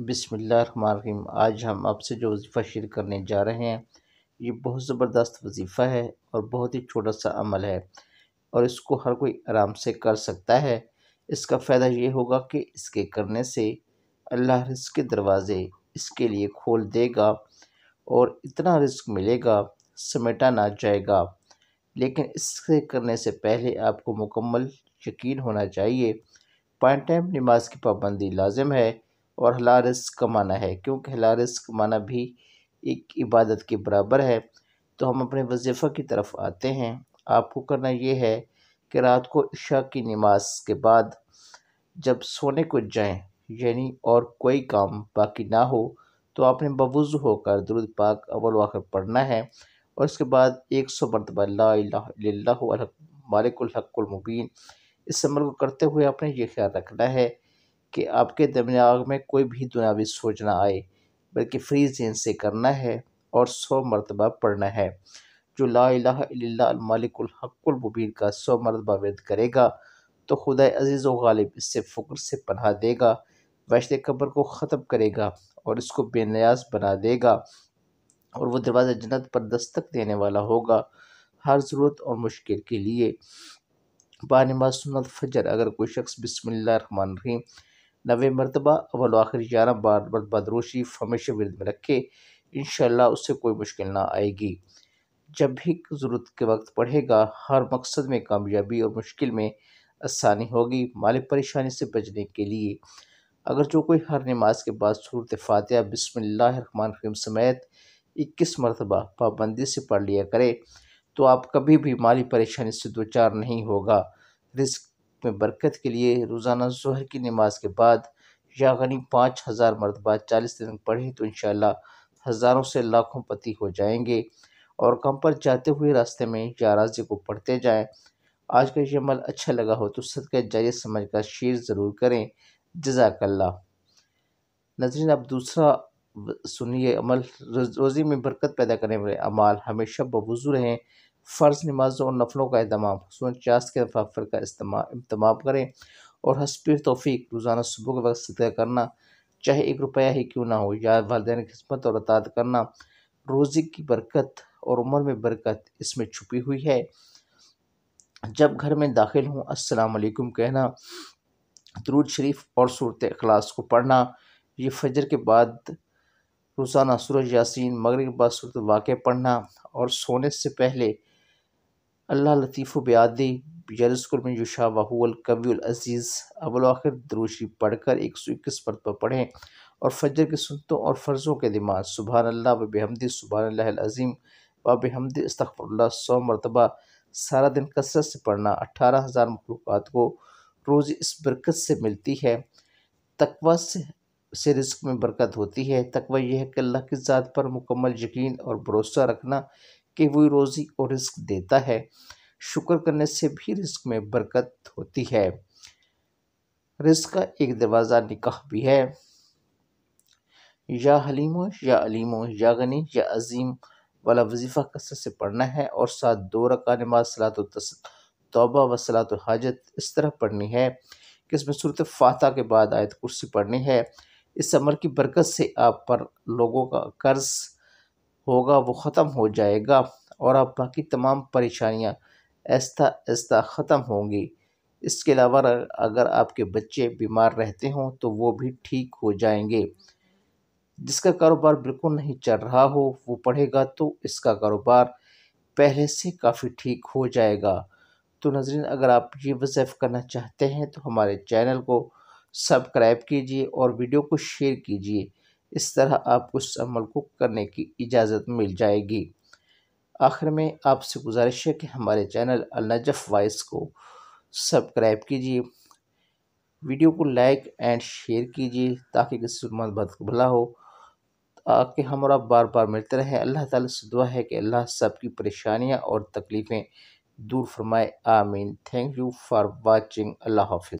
बिसमीम आज हम आपसे जो वजीफ़ा शेयर करने जा रहे हैं, ये बहुत ज़बरदस्त वजीफ़ा है और बहुत ही छोटा सा अमल है और इसको हर कोई आराम से कर सकता है। इसका फ़ायदा ये होगा कि इसके करने से अल्लाह रिस्क के दरवाज़े इसके लिए खोल देगा और इतना रिस्क मिलेगा, समेटा ना जाएगा। लेकिन इससे करने से पहले आपको मुकम्मल यकीन होना चाहिए। पाँच टाइम नमाज़ की पाबंदी लाजिम है और हलाल रिस्क कमाना है, क्योंकि हलाल रिस्क कमाना भी एक इबादत के बराबर है। तो हम अपने वजीफ़ा की तरफ़ आते हैं। आपको करना ये है कि रात को इशा की नमाज़ के बाद जब सोने को जाएँ, यानी और कोई काम बाकी ना हो तो आपने बवुज़ होकर दुरुद पाक अवल वाखिर पढ़ना है। और उसके बाद एक सौ मरतबा ला मालिकुल हक़ुल मुबीन। इस अमल को करते हुए आपने ये ख्याल रखना है कि आपके दिमाग में कोई भी दुनियावी सोच ना आए, बल्कि फ्री जेन से करना है और सौ मरतबा पढ़ना है। जो ला मालिकुल का सौ मरतबा वर्द करेगा तो खुदा अज़ीज़ व गालिब इससे फ़ुक्र से पनाह देगा वैश्त कब्र को ख़त्म करेगा और इसको बेनियाज बना देगा और वह दरवाज़ा जन्नत पर दस्तक देने वाला होगा, हर ज़रूरत और मुश्किल के लिए। बानमाज सुनत फजर, अगर कोई शख्स रहीम नवे मरतबा अवल आखिर ग्यारह बार मरतबा दरोशी हमेशा विरद में रखे। इन उससे कोई मुश्किल ना आएगी। जब भी ज़रूरत के वक्त पढ़ेगा हर मकसद में कामयाबी और मुश्किल में आसानी होगी। माली परेशानी से बचने के लिए, अगर जो कोई हर नमाज़ के बाद सूरत फ़ातिहा बिस्मिल्लाहिर्रहमानिर्रहीम समेत इक्कीस मरतबा पाबंदी से पढ़ लिया करे तो आप कभी भी माली परेशानी से दो चार नहीं होगा। रिस्क में बरकत के लिए रोज़ाना जहर की नमाज़ के बाद या गनी पाँच हज़ार मरतबा चालीस दिन पढ़ें तो इन हज़ारों से लाखों पति हो जाएँगे। और कम पर जाते हुए रास्ते में या राज़ी को पढ़ते जाएँ। आज का ये अमल अच्छा लगा हो तो सदका जारिय समझ कर शेयर ज़रूर करें। जजाकल्ला नजरीन, अब दूसरा सुनिए अमल। रोज़ी में बरकत पैदा करने वाले अमाल हमेशा बवजू रहें। फ़र्ज़ नमाज़ों और नफलों का अहतमाम खसूस चास के नफाफर का अहतमाम करें और हसब तोफ़ी रोज़ाना सुबह के वक्त सतह करना, चाहे एक रुपया ही क्यों ना हो या वालदेन की खिदमत और अतात करना, रोज़ी की बरकत और उम्र में बरकत इसमें छुपी हुई है। जब घर में दाखिल हूँ, अस्सलाम वालेकुम कहना, दरूद शरीफ और सूरत अखलास को पढ़ना, ये फजर के बाद रोज़ाना सूरज यासीन, मगरब के बाद सूरत वाक़ पढ़ना और सोने से पहले अल्लाह लतीफ़ ब्यादी यरस्कुल युशा वहुल कविल अज़ीज़। अवल आखिर दरूशी पढ़कर एक सौ इक्कीस पर पढ़ें और फजर के सुनतों और फ़र्ज़ों के दिमाग। सुबह अल्लाह व बेहमदी सुबह अज़ीम, व बेहमदी इस्तफ़रल्ला सौ मरतबा। सारा दिन कसरत से पढ़ना अट्ठारह हज़ार मखलूक़ात को रोज़ इस बरकत से मिलती है। तकवा से से रिस्क में बरकत होती है। तकवा यह है कि अल्लाह की ज़ात पर मुकम्मल यकीन और भरोसा रखना कि वही रोज़ी और रिस्क देता है। शुक्र करने से भी रिस्क में बरकत होती है। रिस्क का एक दरवाज़ा निकाह भी है। या हलीमो या अलीमो या गनी, या अजीम वाला वजीफ़ा कसर से पढ़ना है और साथ दो रका नमाज़, सलात तोबा व सलात हाजत इस तरह पढ़नी है कि इसमें सूरत फातह के बाद आयत कुर्सी पढ़नी है। इस अमल की बरकत से आप पर लोगों का कर्ज़ होगा, वो ख़त्म हो जाएगा और अब बाकी तमाम परेशानियाँ ऐसा ऐसा ख़त्म होंगी। इसके अलावा अगर आपके बच्चे बीमार रहते हों तो वो भी ठीक हो जाएँगे। जिसका कारोबार बिल्कुल नहीं चल रहा हो, वो पढ़ेगा तो इसका कारोबार पहले से काफ़ी ठीक हो जाएगा। तो नजरीन, अगर आप ये वज़फ़ करना चाहते हैं तो हमारे चैनल को सब्सक्राइब कीजिए और वीडियो को शेयर कीजिए। इस तरह आपको उस अमल को करने की इजाज़त मिल जाएगी। आखिर में आपसे गुजारिश है कि हमारे चैनल अलनजफ़ वॉइस को सब्सक्राइब कीजिए। वीडियो को लाइक एंड शेयर कीजिए ताकि किसी बात भला हो। ताकि हम और आप बार बार मिलते रहें। अल्लाह ताला से दुआ है कि अल्लाह सबकी परेशानियाँ और तकलीफ़ें दूर फरमाए। आमीन। थैंक यू फॉर वाचिंग अल्लाह हाफिज़।